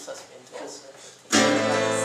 suspend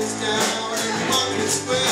down in Market Square.